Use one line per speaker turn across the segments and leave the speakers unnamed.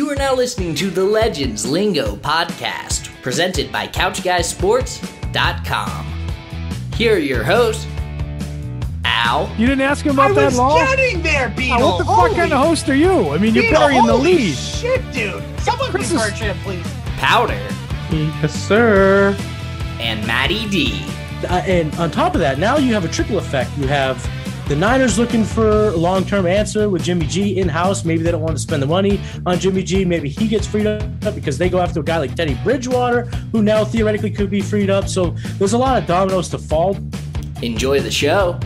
You are now listening to the Legends Lingo podcast, presented by CouchGuySports.com. Here are your hosts, Al.
You didn't ask him about
I
that
was
law?
getting there, Beetle.
What the fuck
Holy
kind of host are you? I mean, you're
Beetle,
burying the
holy
lead.
Shit, dude. Someone
Chris
please
is-
for please.
Powder,
Yes, sir.
and Matty D.
Uh, and on top of that, now you have a triple effect. You have the Niners looking for a long-term answer with Jimmy G in-house. Maybe they don't want to spend the money on Jimmy G. Maybe he gets freed up because they go after a guy like Teddy Bridgewater, who now theoretically could be freed up. So there's a lot of dominoes to fall.
Enjoy the show.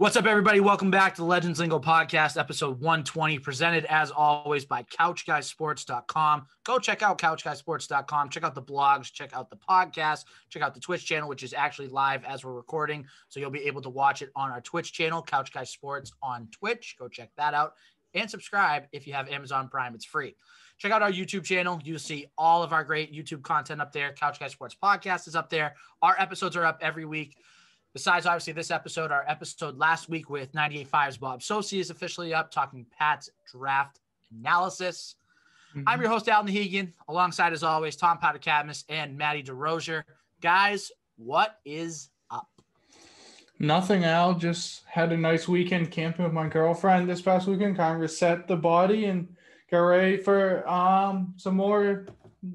What's up, everybody? Welcome back to the Legends Lingo Podcast, episode 120, presented as always by CouchGuySports.com. Go check out CouchGuySports.com. Check out the blogs, check out the podcast, check out the Twitch channel, which is actually live as we're recording. So you'll be able to watch it on our Twitch channel, Couch Guy Sports on Twitch. Go check that out and subscribe if you have Amazon Prime. It's free. Check out our YouTube channel. You'll see all of our great YouTube content up there. Couch Guy Sports Podcast is up there. Our episodes are up every week. Besides, obviously, this episode, our episode last week with 98.5's Bob Socci is officially up, talking Pat's draft analysis. I'm your host, Alan Hegan, alongside, as always, Tom Powder and Matty DeRozier. Guys, what is up?
Nothing, Al. Just had a nice weekend camping with my girlfriend this past weekend. Kind of reset the body and get ready for um some more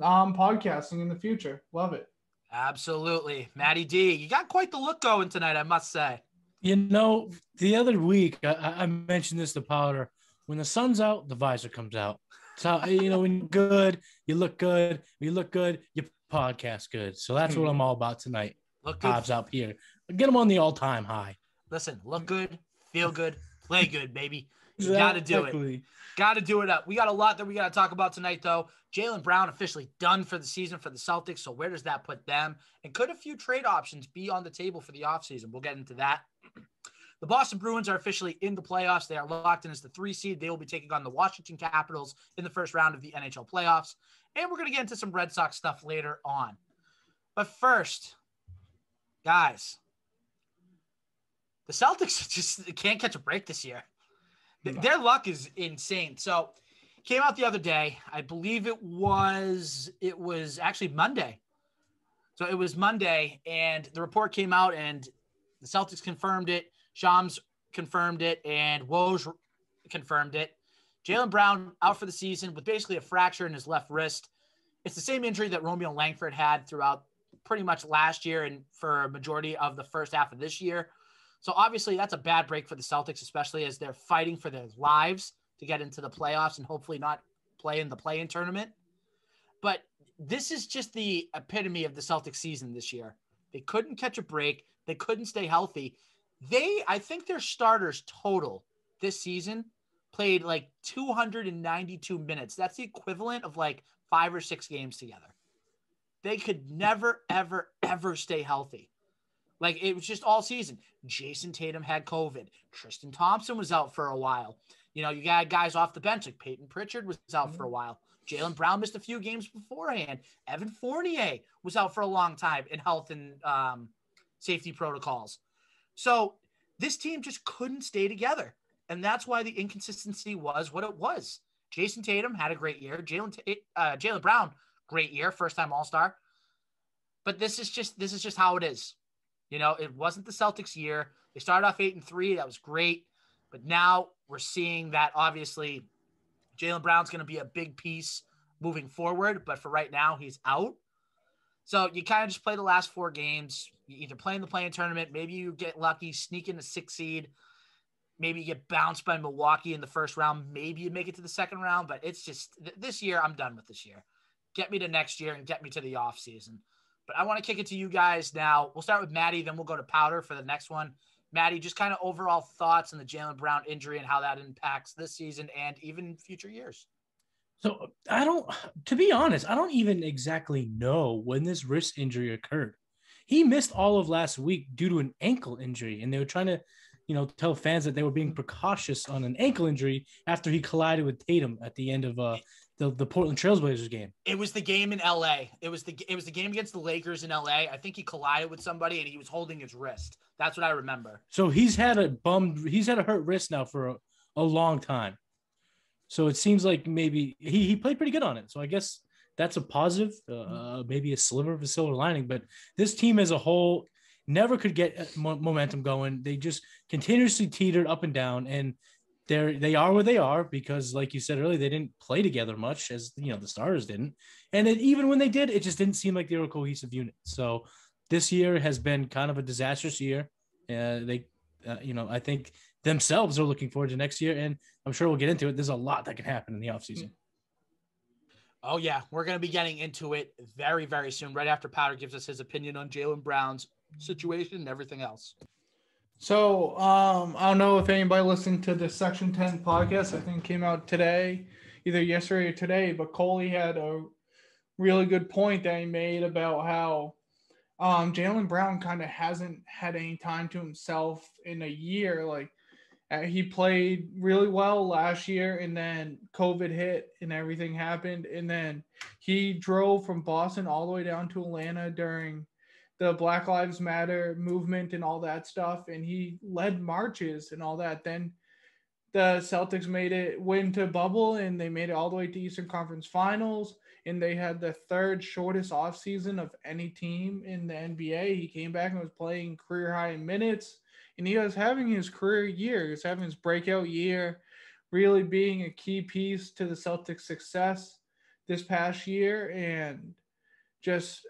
um podcasting in the future. Love it.
Absolutely. Matty D, you got quite the look going tonight, I must say.
You know, the other week I, I mentioned this to Powder. When the sun's out, the visor comes out. So you know, when you're good, you look good. When you look good, you podcast good. So that's what I'm all about tonight.
Look good.
Hobbs up here. Get them on the all-time high.
Listen, look good, feel good, play good, baby. You got to do it.
Exactly.
Got to do it up. We got a lot that we got to talk about tonight, though. Jaylen Brown officially done for the season for the Celtics. So where does that put them? And could a few trade options be on the table for the offseason? We'll get into that. The Boston Bruins are officially in the playoffs. They are locked in as the three seed. They will be taking on the Washington Capitals in the first round of the NHL playoffs. And we're going to get into some Red Sox stuff later on. But first, guys, the Celtics just can't catch a break this year. Th- Their luck is insane. So, came out the other day. I believe it was it was actually Monday. So it was Monday, and the report came out, and the Celtics confirmed it. Shams confirmed it, and Woj confirmed it. Jaylen Brown out for the season with basically a fracture in his left wrist. It's the same injury that Romeo Langford had throughout pretty much last year and for a majority of the first half of this year. So obviously that's a bad break for the Celtics, especially as they're fighting for their lives to get into the playoffs and hopefully not play in the play-in tournament. But this is just the epitome of the Celtics season this year. They couldn't catch a break. They couldn't stay healthy. They, I think their starters total this season played like 292 minutes. That's the equivalent of like five or six games together. They could never, ever, ever stay healthy. Like it was just all season. Jayson Tatum had COVID. Tristan Thompson was out for a while. You know, you got guys off the bench like Payton Pritchard was out for a while. Jaylen Brown missed a few games beforehand. Evan Fournier was out for a long time in health and um, safety protocols. So this team just couldn't stay together. And that's why the inconsistency was what it was. Jayson Tatum had a great year. Jaylen uh, Jaylen Brown, great year, first time All Star. But this is just this is just how it is. You know, it wasn't the Celtics year. They started off eight and three. That was great. But now we're seeing that obviously Jaylen Brown's going to be a big piece moving forward. But for right now, he's out. So you kind of just play the last four games. You either play in the playing tournament, maybe you get lucky, sneak in the six seed, maybe you get bounced by Milwaukee in the first round, maybe you make it to the second round. But it's just th- this year, I'm done with this year. Get me to next year and get me to the off season. But I want to kick it to you guys now. We'll start with Matty, then we'll go to Powder for the next one. Matty, just kind of overall thoughts on the Jaylen Brown injury and how that impacts this season and even future years.
So I don't, to be honest, I don't even exactly know when this wrist injury occurred. He missed all of last week due to an ankle injury, and they were trying to, you know, tell fans that they were being precautious on an ankle injury after he collided with Tatum at the end of uh, the the Portland Trailblazers game.
It was the game in LA. It was the it was the game against the Lakers in LA. I think he collided with somebody and he was holding his wrist. That's what I remember.
So he's had a bum he's had a hurt wrist now for a, a long time. So it seems like maybe he, he played pretty good on it. So I guess that's a positive, uh, maybe a sliver of a silver lining. But this team as a whole never could get uh, momentum going. They just continuously teetered up and down, and they're they are where they are because, like you said earlier, they didn't play together much as you know the starters didn't. And it, even when they did, it just didn't seem like they were a cohesive unit. So this year has been kind of a disastrous year. Uh, they, uh, you know, I think themselves are looking forward to next year, and I'm sure we'll get into it. There's a lot that can happen in the offseason.
Oh yeah, we're gonna be getting into it very very soon, right after Powder gives us his opinion on Jaylen Brown's situation and everything else.
So um, I don't know if anybody listened to the Section 10 podcast. I think came out today, either yesterday or today. But Coley had a really good point that he made about how um, Jaylen Brown kind of hasn't had any time to himself in a year. Like uh, he played really well last year, and then COVID hit and everything happened, and then he drove from Boston all the way down to Atlanta during the Black Lives Matter movement and all that stuff, and he led marches and all that. Then the Celtics made it win to bubble, and they made it all the way to Eastern Conference Finals, and they had the third shortest offseason of any team in the NBA. He came back and was playing career high in minutes, and he was having his career year. He was having his breakout year, really being a key piece to the Celtics' success this past year, and just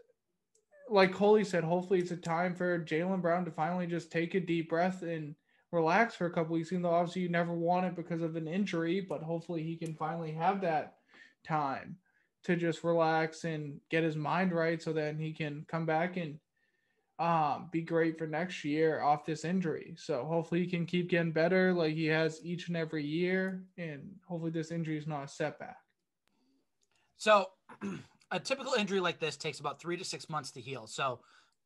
like Coley said, hopefully it's a time for Jaylen Brown to finally just take a deep breath and relax for a couple weeks. Even though obviously you never want it because of an injury, but hopefully he can finally have that time to just relax and get his mind right so that he can come back and um, be great for next year off this injury. So hopefully he can keep getting better like he has each and every year. And hopefully this injury is not a setback.
So a typical injury like this takes about three to six months to heal. So,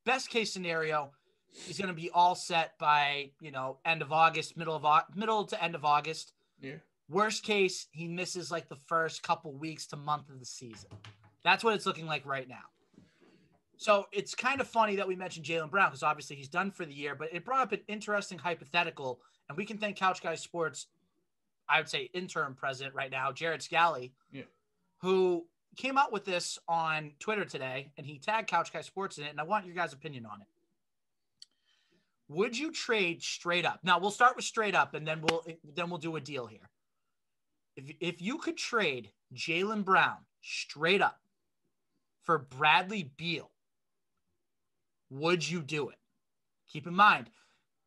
best case scenario, he's going to be all set by you know end of August, middle of middle to end of August.
Yeah.
Worst case, he misses like the first couple weeks to month of the season. That's what it's looking like right now. So it's kind of funny that we mentioned Jaylen Brown because obviously he's done for the year, but it brought up an interesting hypothetical, and we can thank Couch Guys Sports. I would say interim president right now, Jared Scally,
yeah.
who came out with this on Twitter today, and he tagged Couch Guy Sports in it, and I want your guys' opinion on it. Would you trade straight up? Now we'll start with straight up, and then we'll then we'll do a deal here. If if you could trade Jaylen Brown straight up for Bradley Beal, would you do it? Keep in mind,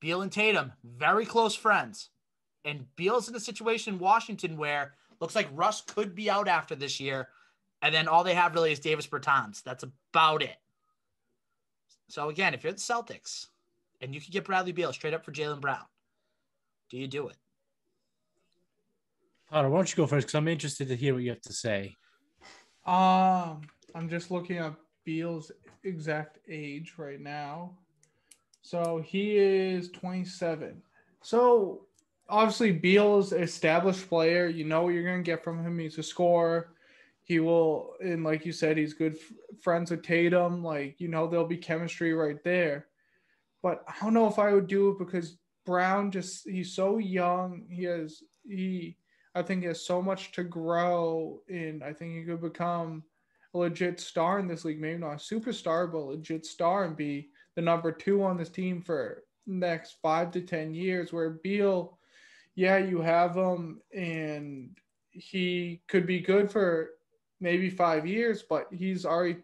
Beal and Tatum very close friends, and Beal's in a situation in Washington where looks like Russ could be out after this year and then all they have really is Davis Bertans. That's about it. So again, if you're the Celtics and you could get Bradley Beal straight up for Jaylen Brown, do you do it?
Powder, why don't you go first? Because I'm interested to hear what you have to say.
Um, I'm just looking at Beal's exact age right now. So he is 27. So obviously Beal is established player. You know what you're going to get from him. He's a scorer he will and like you said he's good f- friends with tatum like you know there'll be chemistry right there. But i don't know if i would do it because brown just he's so young. He has he i think he has so much to grow and i think he could become a legit star in this league. Maybe not a superstar but a legit star and be the number two on this team for next five to ten years where beal yeah you have him and he could be good for maybe five years, but he's already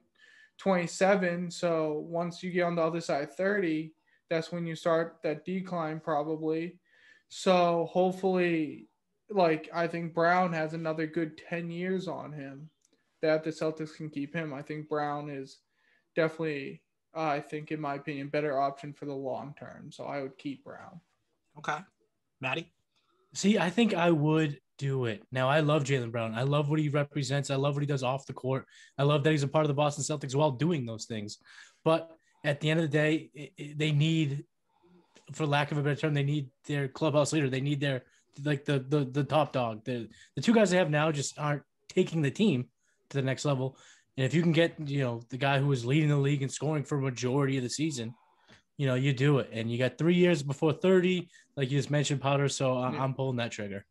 27. So once you get on the other side 30, that's when you start that decline probably. So hopefully, like I think Brown has another good 10 years on him that the Celtics can keep him. I think Brown is definitely, uh, I think in my opinion, better option for the long term. So I would keep Brown.
Okay. Matty?
See, I think I would do it. Now, I love Jaylen Brown. I love what he represents. I love what he does off the court. I love that he's a part of the Boston Celtics while doing those things. But at the end of the day, it, it, they need, for lack of a better term, they need their clubhouse leader. They need their like the the the top dog. The the two guys they have now just aren't taking the team to the next level. And if you can get, you know, the guy who was leading the league and scoring for a majority of the season, you know, you do it. And you got three years before 30, like you just mentioned, Powder. So I-. I'm pulling that trigger.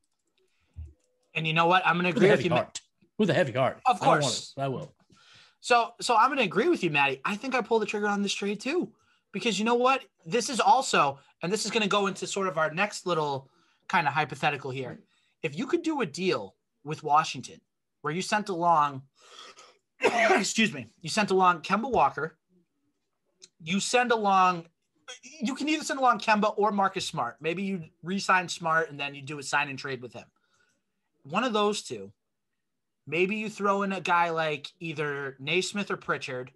And you know what? I'm going to agree with you. Ma-
heart. With a heavy heart.
Of
I
course.
it, I will.
So, so I'm going to agree with you, Matty. I think I pulled the trigger on this trade too, because you know what? This is also, and this is going to go into sort of our next little kind of hypothetical here. If you could do a deal with Washington where you sent along, excuse me, you sent along Kemba Walker, you send along, you can either send along Kemba or Marcus Smart. Maybe you re-sign Smart and then you do a sign and trade with him. One of those two. Maybe you throw in a guy like either Nesmith or Pritchard,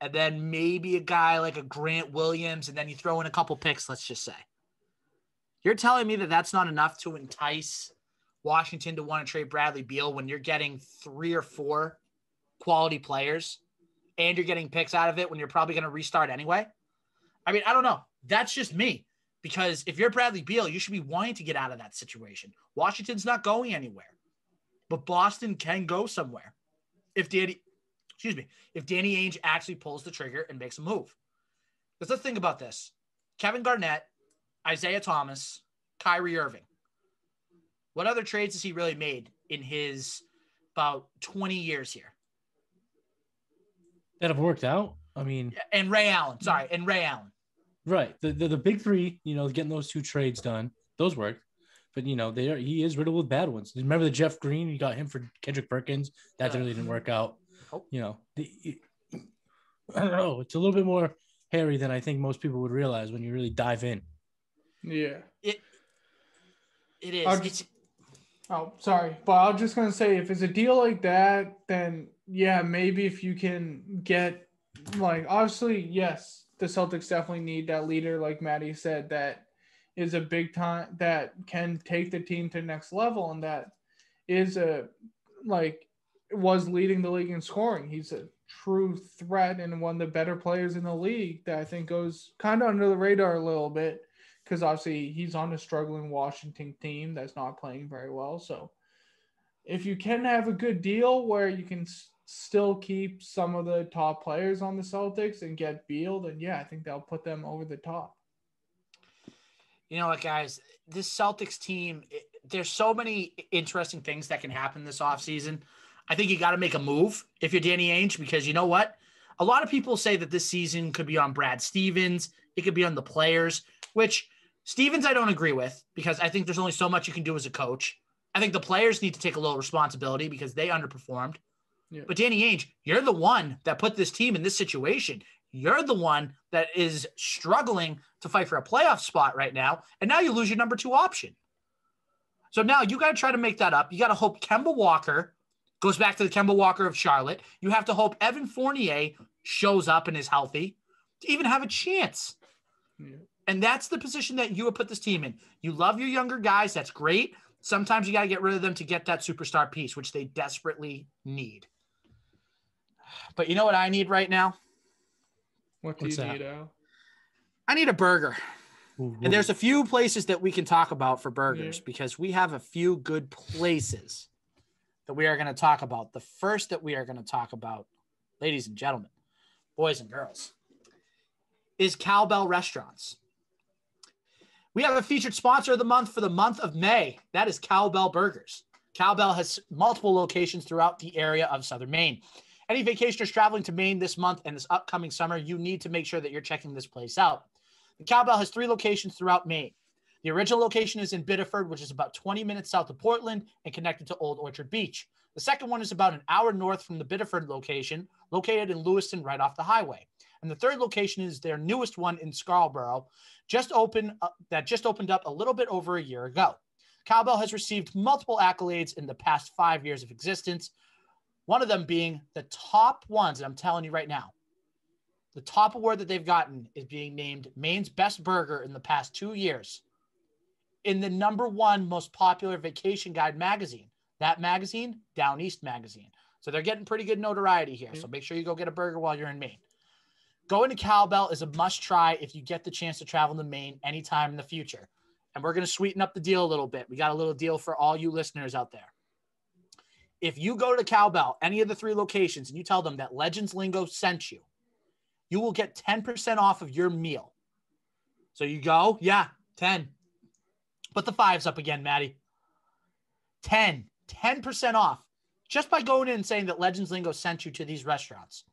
and then maybe a guy like a Grant Williams, and then you throw in a couple picks, let's just say. You're telling me that that's not enough to entice Washington to want to trade Bradley Beal when you're getting three or four quality players and you're getting picks out of it when you're probably going to restart anyway? I mean, I don't know. That's just me. Because if you're Bradley Beal, you should be wanting to get out of that situation. Washington's not going anywhere but Boston can go somewhere if Danny, excuse me, if Danny Ainge actually pulls the trigger and makes a move. Because let's think about this: Kevin Garnett, Isaiah Thomas, Kyrie Irving. What other trades has he really made in his about 20 years here?
That have worked out. I mean,
And Ray Allen, sorry, and Ray Allen.
Right. The, the the big three, you know, getting those two trades done, those worked. But you know, they are, he is riddled with bad ones. Remember the Jeff Green? You got him for Kendrick Perkins. That
Yeah.
really didn't work out.
Nope.
You know, the, I don't know. It's a little bit more hairy than I think most people would realize when you really dive in.
Yeah.
It is.
I'll
It's,
just- Oh, sorry, but I was just gonna say if it's a deal like that, then yeah, maybe if you can get like obviously yes, the Celtics definitely need that leader, like Matty said, that is a big time that can take the team to the next level, and that is a like was leading the league in scoring. He's a true threat and one of the better players in the league that I think goes kind of under the radar a little bit because obviously he's on a struggling Washington team that's not playing very well. So if you can have a good deal where you can still keep some of the top players on the Celtics and get Beal, then yeah, I think that'll put them over the top.
you know what, guys? This Celtics team, it, there's so many interesting things that can happen this offseason. I think you got to make a move if you're Danny Ainge because you know what? A lot of people say that this season could be on Brad Stevens. It could be on the players, which Stevens I don't agree with because I think there's only so much you can do as a coach. I think the players need to take a little responsibility because they underperformed.
Yeah.
But Danny Ainge, you're the one that put this team in this situation. You're the one that is struggling to fight for a playoff spot right now. And now you lose your number two option. So now you got to try to make that up. You got to hope Kemba Walker goes back to the Kemba Walker of Charlotte. You have to hope Evan Fournier shows up and is healthy to even have a chance.
Yeah.
And that's the position that you would put this team in. You love your younger guys. That's great. Sometimes you got to get rid of them to get that superstar piece, which they desperately need. But you know what I need right now?
What do
What's
you
that?
need, Al?
I need a burger.
Ooh,
And there's a few places that we can talk about for burgers
Yeah.
because we have a few good places that we are going to talk about. The first that we are going to talk about, ladies and gentlemen, boys and girls, is Cowbell Restaurants. We have a featured sponsor of the month for the month of May. That is Cowbell Burgers. Cowbell has multiple locations throughout the area of Southern Maine. Any vacationers traveling to Maine this month and this upcoming summer, you need to make sure that you're checking this place out. The Cowbell has three locations throughout Maine. The original location is in Biddeford, which is about 20 minutes south of Portland and connected to Old Orchard Beach. The second one is about an hour north from the Biddeford location, located in Lewiston, right off the highway. And the third location is their newest one in Scarborough, just open uh, that just opened up a little bit over a year ago. Cowbell has received multiple accolades in the past five years of existence. One of them being the top ones, and I'm telling you right now, the top award that they've gotten is being named Maine's best burger in the past two years in the number one most popular vacation guide magazine. That magazine, Down East Magazine. So they're getting pretty good notoriety here. So mm-hmm. make sure you go get a burger while you're in Maine. Going to Cowbell is a must try if you get the chance to travel to Maine anytime in the future. And we're going to sweeten up the deal a little bit. We got a little deal for all you listeners out there. If you go to Cowbell, any of the three locations, and you tell them that Legends Lingo sent you, you will get 10% off of your meal. So you go, yeah, 10. Put the fives up again, Matty. 10, 10% off just by going in and saying that Legends Lingo sent you to these restaurants.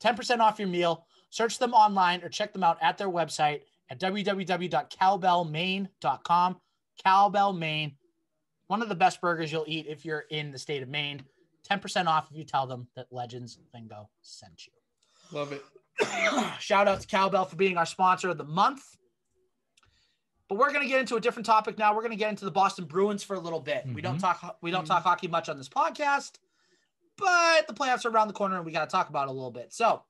10% off your meal. Search them online or check them out at their website at www.cowbellmaine.com. Cowbell one of the best burgers you'll eat if you're in the state of Maine. 10% off if you tell them that Legends Lingo sent you.
Love it.
Shout out to Cowbell for being our sponsor of the month. But we're going to get into a different topic now. We're going to get into the Boston Bruins for a little bit. We don't mm-hmm. talk we don't mm-hmm. talk hockey much on this podcast, but the playoffs are around the corner and we got to talk about it a little bit. So,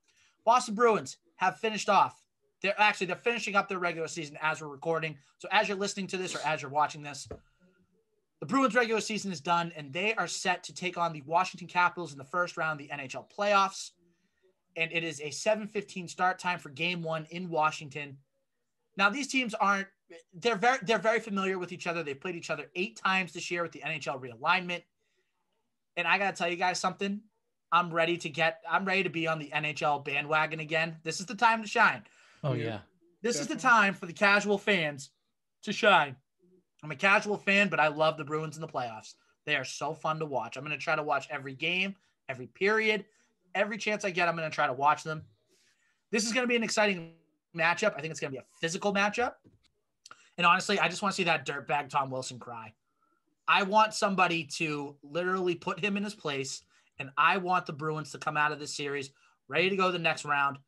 Boston Bruins have finished off. They're actually they're finishing up their regular season as we're recording. So, as you're listening to this or as you're watching this, the Bruins regular season is done and they are set to take on the Washington Capitals in the first round of the NHL playoffs. And it is a 7:15 start time for game 1 in Washington. Now, these teams aren't they're very they're very familiar with each other. They played each other 8 times this year with the NHL realignment. And I got to tell you guys something. I'm ready to get I'm ready to be on the NHL bandwagon again. This is the time to shine.
Oh
Yeah.
yeah.
This is the time for the casual fans to shine. I'm a casual fan, but I love the Bruins in the playoffs. They are so fun to watch. I'm going to try to watch every game, every period, every chance I get. I'm going to try to watch them. This is going to be an exciting matchup. I think it's going to be a physical matchup. And honestly, I just want to see that dirtbag Tom Wilson cry. I want somebody to literally put him in his place, and I want the Bruins to come out of this series ready to go the next round.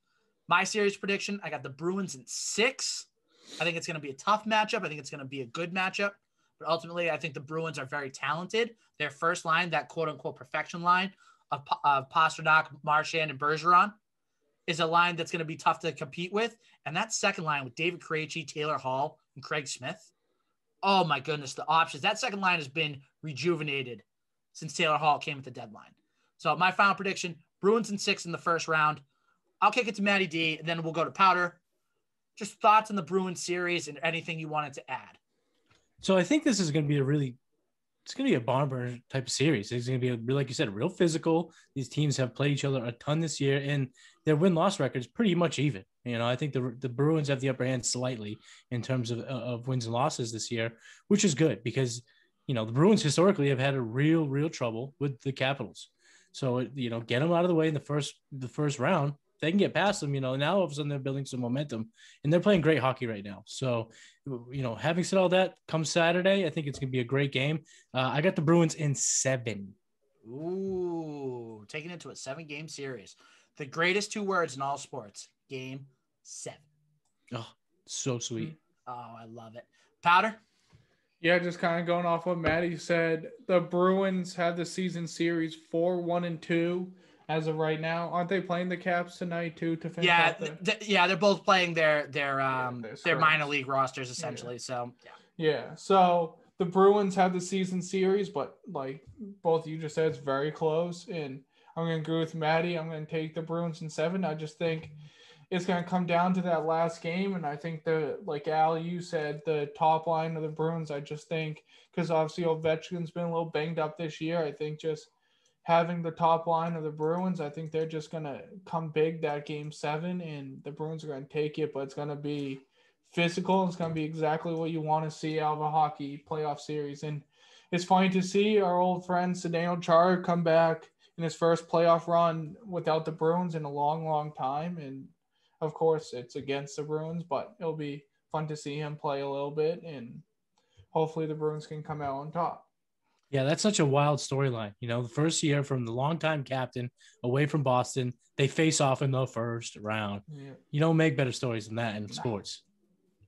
My series prediction I got the Bruins in six. I think it's going to be a tough matchup. I think it's going to be a good matchup. But ultimately, I think the Bruins are very talented. Their first line, that quote unquote perfection line of, of Pastrnak, Marchand, and Bergeron, is a line that's going to be tough to compete with. And that second line with David Krejci, Taylor Hall, and Craig Smith. Oh my goodness, the options. That second line has been rejuvenated since Taylor Hall came at the deadline. So my final prediction: Bruins in six in the first round. I'll kick it to Matty D, and then we'll go to Powder. Just thoughts on the Bruins series and anything you wanted to add.
So I think this is going to be a really, it's going to be a barn burner type of series. It's going to be, a, like you said, real physical. These teams have played each other a ton this year, and their win loss record is pretty much even. You know, I think the the Bruins have the upper hand slightly in terms of uh, of wins and losses this year, which is good because you know the Bruins historically have had a real real trouble with the Capitals. So you know, get them out of the way in the first the first round. They can get past them. You know, now all of a sudden they're building some momentum, and they're playing great hockey right now. So you know, having said all that, come Saturday, I think it's going to be a great game. Uh, I got the Bruins in seven.
Ooh, taking it to a seven game series. The greatest two words in all sports game seven.
Oh, so sweet.
Oh, I love it. Powder?
Yeah, just kind of going off what Matty said. The Bruins had the season series four, one, and two as of right now. Aren't they playing the Caps tonight too to finish
Yeah,
the-
th- yeah, they're both playing their their um
their
their minor league rosters essentially. So yeah.
Yeah. So the Bruins have the season series, but like both you just said, it's very close. And I'm gonna agree with Matty. I'm gonna take the Bruins in seven. I just think it's gonna come down to that last game. And I think the like Al, you said, the top line of the Bruins, I just think because obviously Ovechkin's been a little banged up this year. I think just having the top line of the Bruins, I think they're just gonna come big that game seven, and the Bruins are gonna take it, but it's gonna be physical. It's going to be exactly what you want to see out of a hockey playoff series. And it's funny to see our old friend Zdeno Chara come back in his first playoff run without the Bruins in a long, long time. And of course, it's against the Bruins, but it'll be fun to see him play a little bit. And hopefully, the Bruins can come out on top.
Yeah, that's such a wild storyline. You know, the first year from the longtime captain away from Boston, they face off in the first round.
Yeah.
You don't make better stories than that in sports.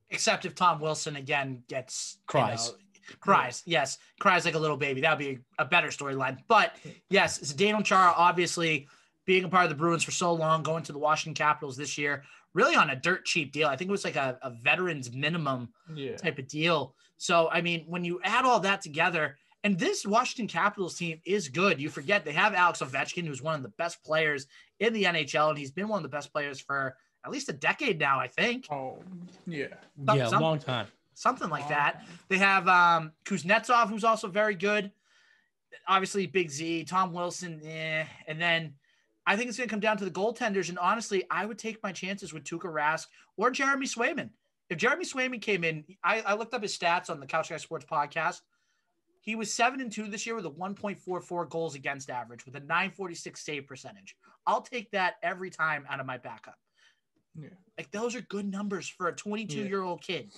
Except if Tom Wilson again gets you
Cries.
know, cries, yes, cries like a little baby. That would be a better storyline. But yes, Zdeno Chara obviously being a part of the Bruins for so long, going to the Washington Capitals this year, really on a dirt cheap deal. I think it was like a, a veterans minimum
Yeah.
type of deal. So, I mean, when you add all that together, and this Washington Capitals team is good. You forget they have Alex Ovechkin, who's one of the best players in the NHL, and he's been one of the best players for at least a decade now, I think.
Oh, yeah.
Some-
yeah,
some-
long time.
Something like that. They have um, Kuznetsov, who's also very good. obviously Big Z, Tom Wilson, eh. and then I think it's going to come down to the goaltenders. And honestly, I would take my chances with Tuukka Rask or Jeremy Swayman. If Jeremy Swayman came in, I, I looked up his stats on the Couch Guy Sports podcast. He was seven and two this year with a 1.44 goals against average with a 946 save percentage. I'll take that every time out of my backup.
Yeah.
Like those are good numbers for a 22 year old kid.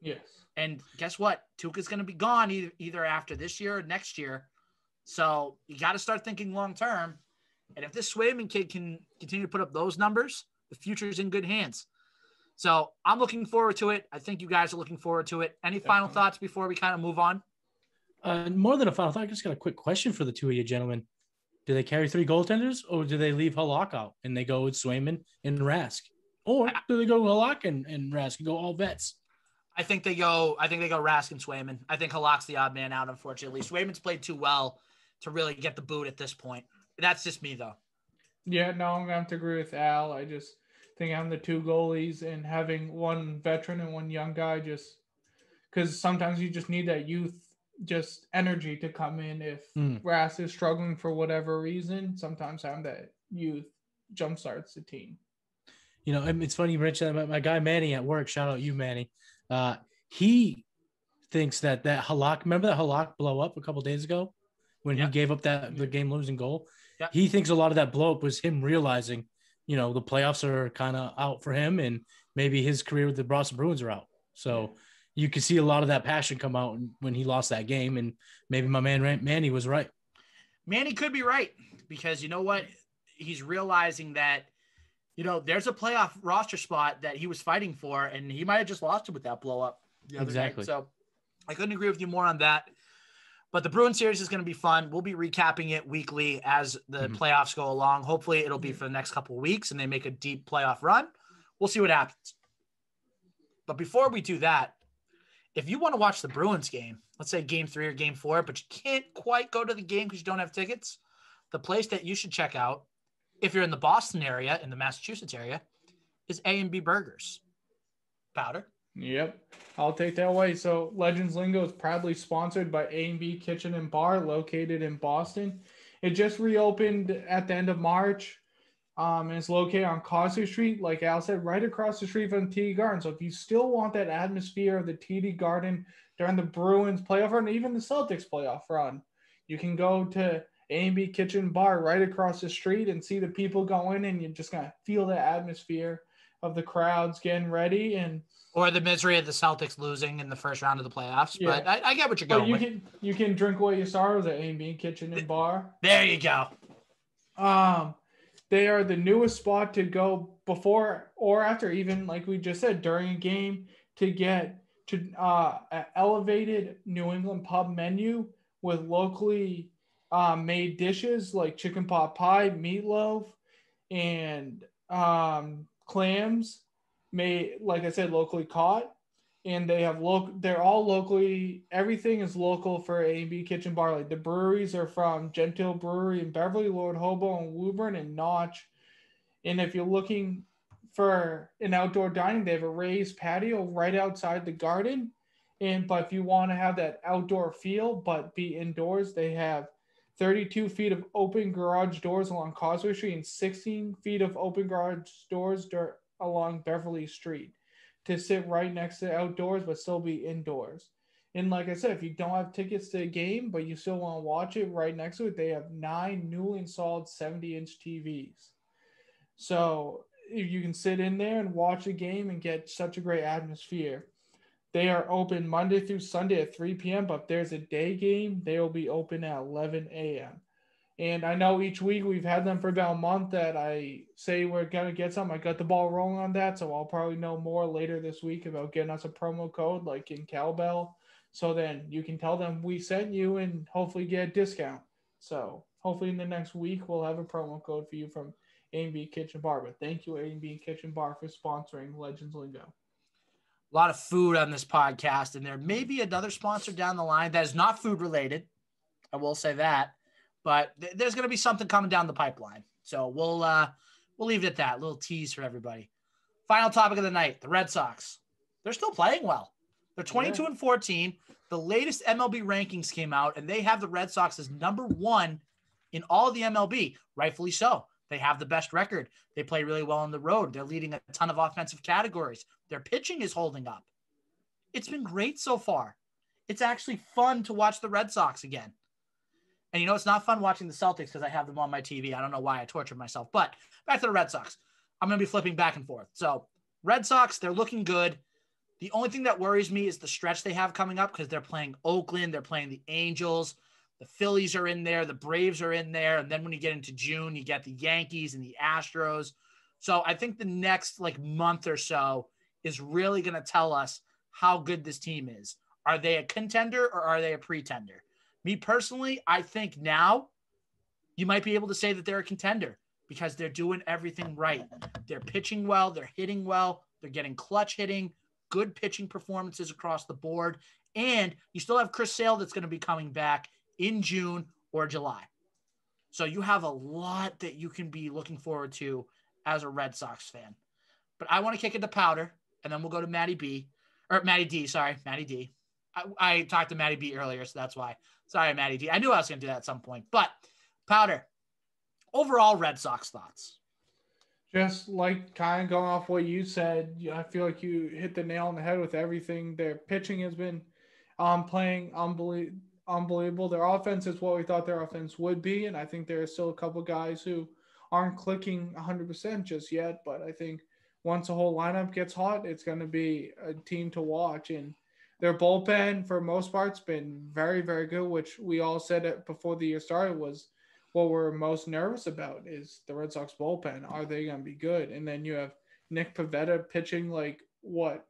Yes.
And guess what? Tuukka's going to be gone either, either after this year or next year. So you got to start thinking long term. And if this Swayman kid can continue to put up those numbers, the future is in good hands. So I'm looking forward to it. I think you guys are looking forward to it. Any final thoughts before we kind of move on?
Uh, more than a final thought, I just got a quick question for the two of you gentlemen. Do they carry three goaltenders or do they leave Halak out and they go with Swayman and Rask? Or do they go Halak and, and Rask and go all vets?
I think they go. I think they go Rask and Swayman. I think Halak's the odd man out. Unfortunately, Swayman's played too well to really get the boot at this point. That's just me though.
Yeah, no, I'm gonna have to agree with Al. I just think having the two goalies and having one veteran and one young guy just because sometimes you just need that youth just energy to come in if.
Hmm.
Rask is struggling for whatever reason. Sometimes having that youth jumpstarts the team.
You know, um, it's funny you mentioned that. My, my guy Manny at work, shout out you, Manny. Uh, he thinks that that Halak, remember that Halak blow up a couple days ago when
Yeah.
he gave up that the game losing goal?
Yeah.
He thinks a lot of that blow up was him realizing, you know, the playoffs are kind of out for him and maybe his career with the Boston Bruins are out. So you could see a lot of that passion come out when he lost that game. And maybe my man Manny was right.
Manny could be right because you know what? He's realizing that, you know, there's a playoff roster spot that he was fighting for, and he might have just lost it with that blow up. other night.
Exactly.
So I couldn't agree with you more on that. But the Bruin series is going to be fun. We'll be recapping it weekly as the
Mhm.
playoffs go along. Hopefully, it'll be for the next couple of weeks and they make a deep playoff run. We'll see what happens. But before we do that, if you want to watch the Bruins game, let's say game three or game four, but you can't quite go to the game because you don't have tickets, the place that you should check out, if you're in the Boston area, in the Massachusetts area, is A and B Burgers. Powder.
Yep, I'll take that away. So Legends Lingo is proudly sponsored by A and B Kitchen and Bar, located in Boston. It just reopened at the end of March. Um, and it's located on Causeway Street, like Al said, right across the street from TD Garden. So if you still want that atmosphere of the TD Garden during the Bruins playoff run, even the Celtics playoff run, you can go to A and B Kitchen Bar right across the street and see the people going, and you're just gonna feel the atmosphere of the crowds getting ready and
Or the misery of the Celtics losing in the first round of the playoffs.
Yeah.
But I, I get what you're
But
going
you
with.
can you can drink away your sorrows at A&B Kitchen and Bar.
There you go.
Um, they are the newest spot to go before or after, even like we just said during a game to get to uh, an elevated New England pub menu with locally uh, made dishes like chicken pot pie, meatloaf, and um, clams made like I said locally caught. And they have local. They're all locally. Everything is local for A and B Kitchen Bar. Like the breweries are from Gentile Brewery in Beverly, Lord Hobo, and Woburn, and Notch. And if you're looking for an outdoor dining, they have a raised patio right outside the garden. And but if you want to have that outdoor feel but be indoors, they have 32 feet of open garage doors along Causeway Street and 16 feet of open garage doors along Beverly Street to sit right next to outdoors but still be indoors. And like I said, if you don't have tickets to a game but you still want to watch it right next to it, they have nine newly installed 70 inch TVs. So if you can sit in there and watch a game and get such a great atmosphere. They are open Monday through Sunday at 3 p.m., but if there's a day game, they will be open at 11 a.m. And I know each week we've had them for about a month that I say we're going to get some. I got the ball rolling on that, so I'll probably know more later this week about getting us a promo code like in Cowbell. So then you can tell them we sent you and hopefully get a discount. So hopefully in the next week we'll have a promo code for you from A&B Kitchen Bar. But thank you A&B Kitchen Bar for sponsoring Legends Lingo.
A lot of food on this podcast, and there may be another sponsor down the line that is not food related. I will say that, but th- there's going to be something coming down the pipeline. So we'll uh, we'll leave it at that. little tease for everybody. Final topic of the night: the Red Sox. They're still playing well. They're 22 and 14. The latest MLB rankings came out, and they have the Red Sox as number one in all the MLB. Rightfully so. They have the best record. They play really well on the road. They're leading a ton of offensive categories. Their pitching is holding up. It's been great so far. It's actually fun to watch the Red Sox again. And you know, it's not fun watching the Celtics because I have them on my TV. I don't know why I torture myself. But back to the Red Sox. I'm going to be flipping back and forth. So, Red Sox, they're looking good. The only thing that worries me is the stretch they have coming up because they're playing Oakland, they're playing the Angels, the Phillies are in there, the Braves are in there, and then when you get into June, you get the Yankees and the Astros. So I think the next like month or so is really going to tell us how good this team is. Are they a contender or are they a pretender? Me personally, I think now you might be able to say that they're a contender because they're doing everything right. They're pitching well, they're hitting well, they're getting clutch hitting, good pitching performances across the board. And you still have Chris Sale that's going to be coming back in June or July. So you have a lot that you can be looking forward to as a Red Sox fan. But I want to kick it to Powder, and then we'll go to Maddie B or Matty D. Sorry, Matty D. I, I talked to Maddie B earlier, so that's why. Sorry, D. I knew I was going to do that at some point. But Powder, overall Red Sox thoughts.
Just like kind of going off what you said, I feel like you hit the nail on the head with everything. Their pitching has been um, playing unbelievable unbelievable. Their offense is what we thought their offense would be, and I think there are still a couple guys who aren't clicking 100% just yet. But I think once the whole lineup gets hot, it's going to be a team to watch. And their bullpen, for most parts, been very, very good. Which we all said it before the year started was what we're most nervous about is the Red Sox bullpen. Are they going to be good? And then you have Nick Pivetta pitching like what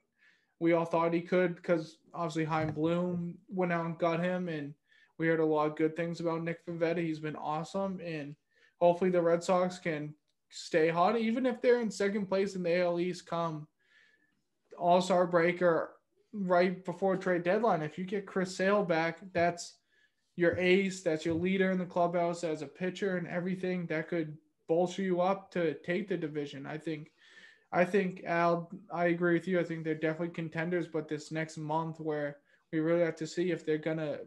we all thought he could because obviously Chaim Bloom went out and got him, and we heard a lot of good things about Nick Pivetta. He's been awesome, and hopefully the Red Sox can stay hot, even if they're in second place in the AL East come All Star break or right before trade deadline. If you get Chris Sale back, that's your ace, that's your leader in the clubhouse as a pitcher and everything that could bolster you up to take the division. I think I think Al, I agree with you. I think they're definitely contenders, but this next month where we really have to see if they're gonna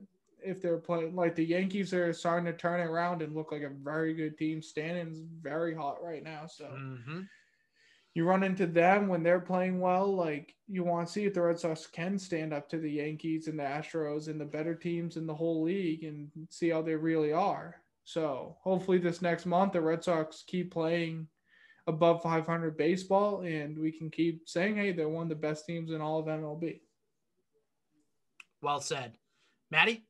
if they're playing like the Yankees are starting to turn around and look like a very good team. Stanton's very hot right now, so
Mm-hmm.
You run into them when they're playing well. Like you want to see if the Red Sox can stand up to the Yankees and the Astros and the better teams in the whole league and see how they really are. So hopefully this next month the Red Sox keep playing above 500 baseball, and we can keep saying, hey, they're one of the best teams in all of MLB.
Well said. Matty?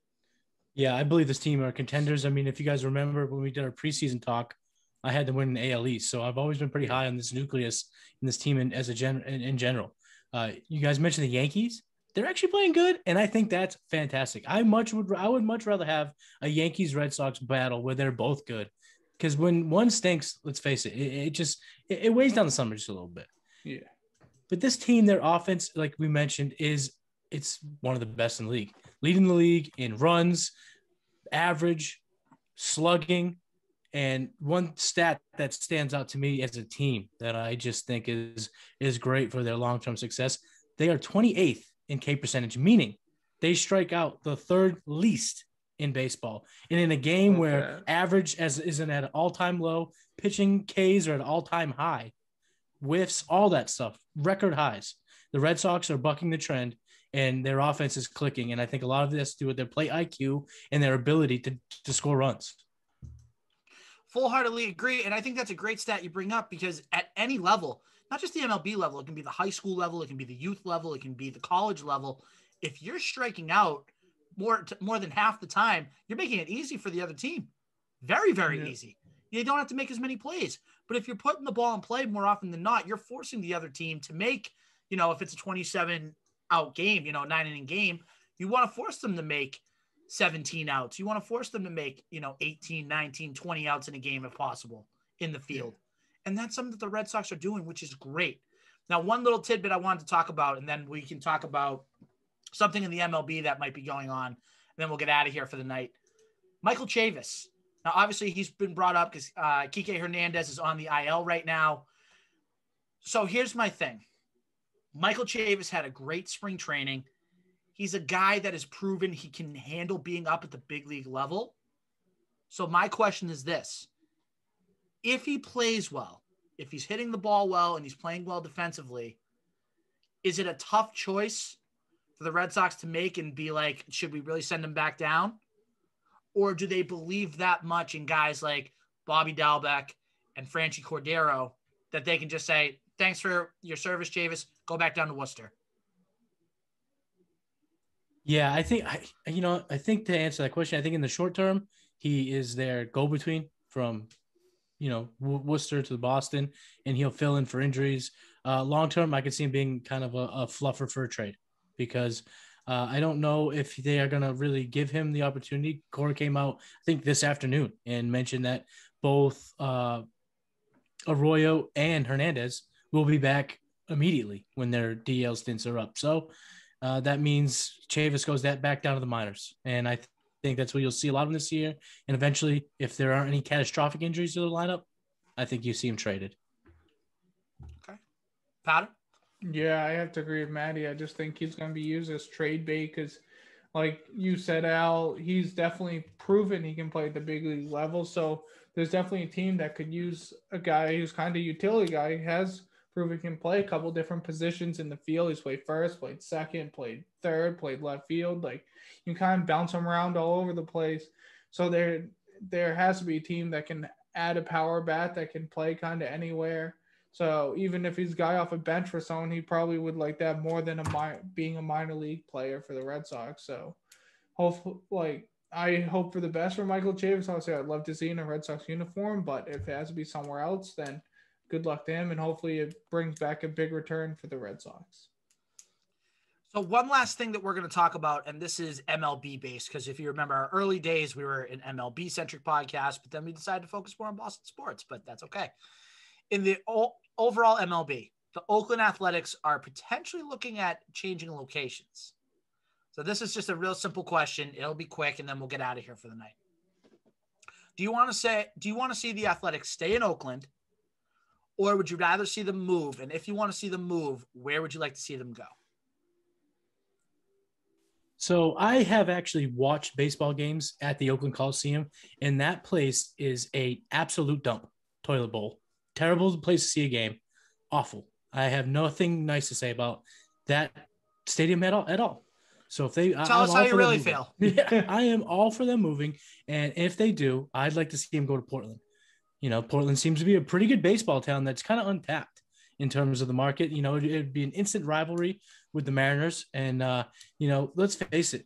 Yeah, I believe this team are contenders. I mean, if you guys remember when we did our preseason talk, I had them win an AL East. So I've always been pretty high on this nucleus in this team in, as a gen in, in general. Uh, you guys mentioned the Yankees. They're actually playing good, and I think that's fantastic. I much would I would much rather have a Yankees Red Sox battle where they're both good, because when one stinks, let's face it, it, it just it, it weighs down the summer just a little bit.
Yeah.
But this team, their offense, like we mentioned, is it's one of the best in the league, leading the league in runs, average, slugging, and one stat that stands out to me as a team that I just think is is great for their long term success. They are 28th in K percentage, meaning they strike out the third least in baseball. And in a game where average as isn't at an all time low, pitching Ks are at all time high, whiffs, all that stuff, record highs. The Red Sox are bucking the trend and their offense is clicking. And I think a lot of this has to do with their play IQ and their ability to, to score runs.
Full heartedly agree. And I think that's a great stat you bring up because at any level, not just the MLB level, it can be the high school level, it can be the youth level, it can be the college level. If you're striking out more more than half the time, you're making it easy for the other team. Very, very
Yeah.
easy. You don't have to make as many plays. But if you're putting the ball in play more often than not, you're forcing the other team to make, you know, if it's a 27 out game, you know, nine inning game, you want to force them to make 17 outs. You want to force them to make, you know, 18, 19, 20 outs in a game if possible in the field. And that's something that the Red Sox are doing, which is great. Now, one little tidbit I wanted to talk about, and then we can talk about something in the MLB that might be going on. And then we'll get out of here for the night. Michael Chavis. Now, obviously, he's been brought up because uh, Kike Hernandez is on the IL right now. So here's my thing Michael Chavis had a great spring training. He's a guy that has proven he can handle being up at the big league level. So my question is this: If he plays well, if he's hitting the ball well and he's playing well defensively, is it a tough choice for the Red Sox to make and be like, should we really send him back down? Or do they believe that much in guys like Bobby Dalbec and Franchy Cordero that they can just say, thanks for your service, Chavis, go back down to Worcester?
Yeah, I think I you know I think to answer that question, I think in the short term he is their go between from you know Worcester to Boston, and he'll fill in for injuries. Uh, long term, I could see him being kind of a, a fluffer for a trade because uh, I don't know if they are going to really give him the opportunity. Cora came out, I think, this afternoon and mentioned that both uh, Arroyo and Hernandez will be back immediately when their DL stints are up. So uh, that means Chavis goes that back down to the minors, and I th- think that's what you'll see a lot of this year. And eventually, if there aren't any catastrophic injuries to the lineup, I think you see him traded.
Okay, Pat.
Yeah, I have to agree with Matty. I just think he's going to be used as trade bait because, like you said, Al, he's definitely proven he can play at the big league level. So there's definitely a team that could use a guy who's kind of utility guy. He has proven he can play a couple different positions in the field. He's played first, played second, played third, played left field. Like you kind of bounce him around all over the place. So there, there has to be a team that can add a power bat that can play kind of anywhere so even if he's guy off a bench for someone, he probably would like that more than a being a minor league player for the Red Sox. So hopefully, like I hope for the best for Michael Chavis. Obviously, I'd love to see in a Red Sox uniform, but if it has to be somewhere else, then good luck to him, and hopefully it brings back a big return for the Red Sox.
So one last thing that we're going to talk about, and this is MLB based, because if you remember our early days, we were an MLB centric podcast, but then we decided to focus more on Boston sports, but that's okay. In the overall MLB, the Oakland Athletics are potentially looking at changing locations. So this is just a real simple question. It'll be quick, and then we'll get out of here for the night. Do you want to say? Do you want to see the Athletics stay in Oakland, or would you rather see them move? And if you want to see them move, where would you like to see them go?
So I have actually watched baseball games at the Oakland Coliseum, and that place is a absolute dump toilet bowl terrible place to see a game. Awful. I have nothing nice to say about that stadium at all. At all. So if they
tell I'm us how you really
moving.
feel,
yeah, I am all for them moving, and if they do, I'd like to see them go to Portland. You know, Portland seems to be a pretty good baseball town that's kind of untapped in terms of the market. You know, it'd, be an instant rivalry with the Mariners, and uh, you know, let's face it,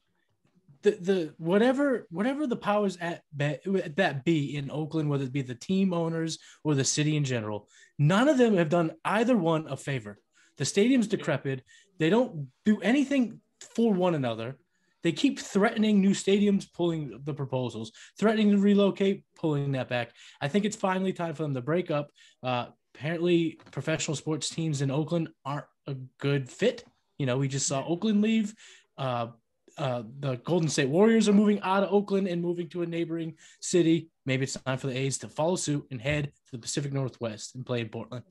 the the whatever whatever the powers at that be in Oakland, whether it be the team owners or the city in general, none of them have done either one a favor. The stadium's decrepit. They don't do anything for one another. They keep threatening new stadiums, pulling the proposals, threatening to relocate, pulling that back. I think it's finally time for them to break up. Uh, apparently, professional sports teams in Oakland aren't a good fit. You know, we just saw Oakland leave. Uh, uh, the Golden State Warriors are moving out of Oakland and moving to a neighboring city. Maybe it's time for the A's to follow suit and head to the Pacific Northwest and play in Portland.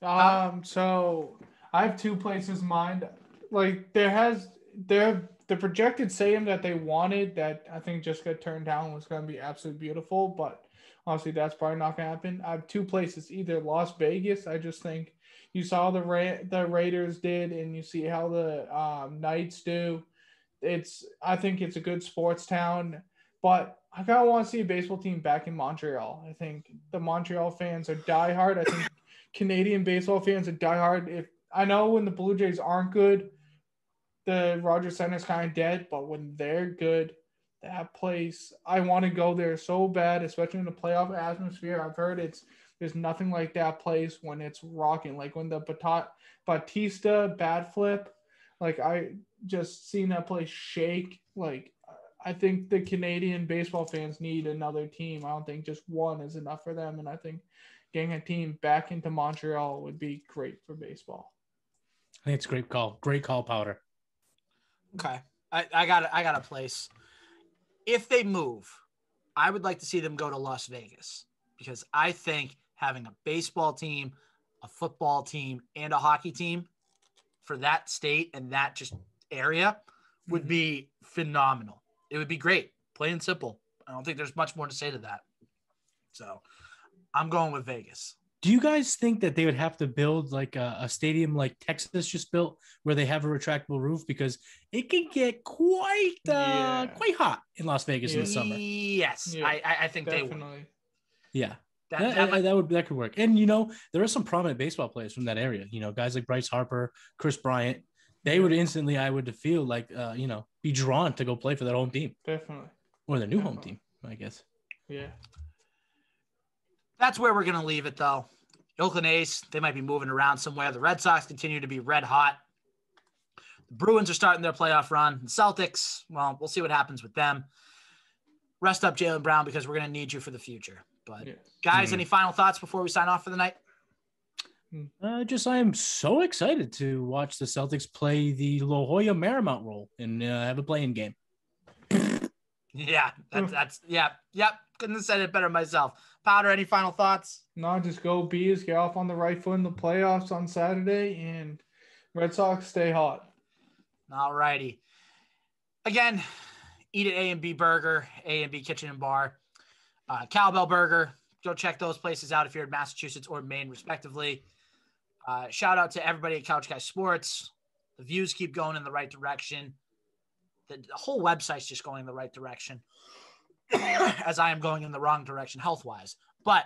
Um, so I have two places in mind. Like there has there the projected stadium that they wanted that I think just got turned down was going to be absolutely beautiful, but obviously that's probably not going to happen. I have two places, either Las Vegas. I just think you saw the Ra- the Raiders did, and you see how the um, Knights do. It's I think it's a good sports town, but I kind of want to see a baseball team back in Montreal. I think the Montreal fans are diehard. I think Canadian baseball fans are diehard. If I know when the Blue Jays aren't good, the Rogers is kind of dead, but when they're good, that place I want to go there so bad, especially in the playoff atmosphere. I've heard it's there's nothing like that place when it's rocking. Like when the Batat, Bautista bat flip, like I just seen that place shake. Like I think the Canadian baseball fans need another team. I don't think just one is enough for them. And I think getting a team back into Montreal would be great for baseball.
I think it's a great call. Great call, Powder.
Okay. I, I got I got a place. If they move, I would like to see them go to Las Vegas because I think having a baseball team a football team and a hockey team for that state and that just area would mhm. be phenomenal. It would be great, plain and simple. I don't think there's much more to say to that. So I'm going with Vegas.
Do you guys think that they would have to build like a, a stadium like Texas just built, where they have a retractable roof because it can get quite uh,
Yeah.
quite hot in Las Vegas in the summer?
Yes,
Yeah,
I, I I think they would.
Yeah,
That,
that,
that might-
that would that could work. And you know, there are some prominent baseball players from that area. You know, guys like Bryce Harper, Kris Bryant. They would instantly, I would feel like, uh, you know, be drawn to go play for their home team
Definitely.
or their new home team, I guess.
Yeah.
That's where we're going to leave it, though. Oakland A's, they might be moving around somewhere. The Red Sox continue to be red hot. The Bruins are starting their playoff run. The Celtics, well, we'll see what happens with them. Rest up, Jaylen Brown, because we're going to need you for the future. But,
Yes.
guys,
Mhm.
any final thoughts before we sign off for the night?
Uh, just I am so excited to watch the Celtics play the La Jolla Marymount role and uh, have a play-in game.
Yeah, that,
Hmm.
that's, yeah, yep. Couldn't have said it better myself. Powder, any final thoughts?
No, just go B's, get off on the right foot in the playoffs on Saturday, and Red Sox stay hot.
All righty. Again, eat at A and B Burger, A and B Kitchen and Bar, uh, Cowbell Burger. Go check those places out if you're in Massachusetts or Maine, respectively. Uh, shout out to everybody at Couch Guy Sports. The views keep going in the right direction. The, the whole website's just going in the right direction, as I am going in the wrong direction health wise. But,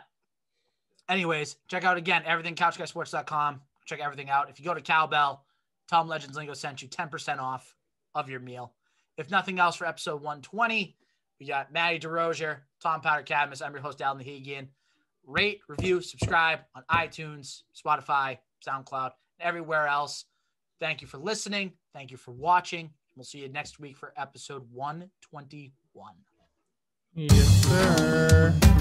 anyways, check out again everything couchguysports.com. Check everything out. If you go to Cowbell, Tom Legends Lingo sent you 10% off of your meal. If nothing else for episode 120, we got Matty DeRozier, Tom Powder Cadmus. I'm your host, Alan Nahigian. Rate, review, subscribe on iTunes, Spotify, SoundCloud, and everywhere else. Thank you for listening. Thank you for watching. We'll see you next week for episode 121.
Yes, sir.